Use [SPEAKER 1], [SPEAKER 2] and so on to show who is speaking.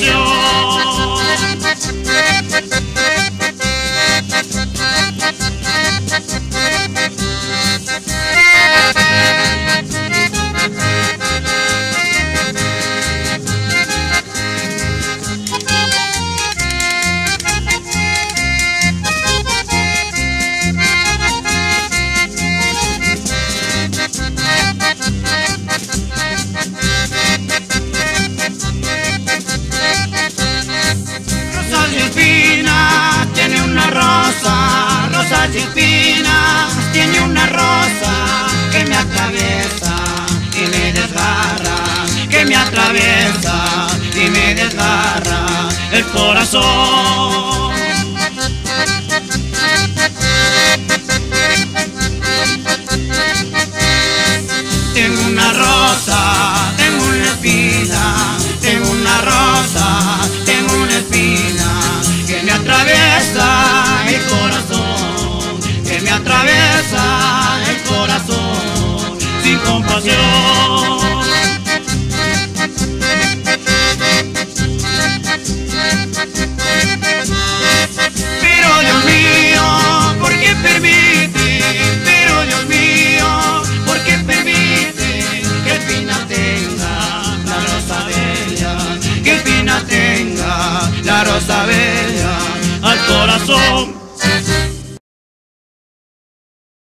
[SPEAKER 1] compasión. Y me desgarra el corazón. Tengo una rosa, tengo una espina, tengo una rosa, tengo una espina que me atraviesa el corazón, que me atraviesa el corazón sin compasión. Rosa bella al corazón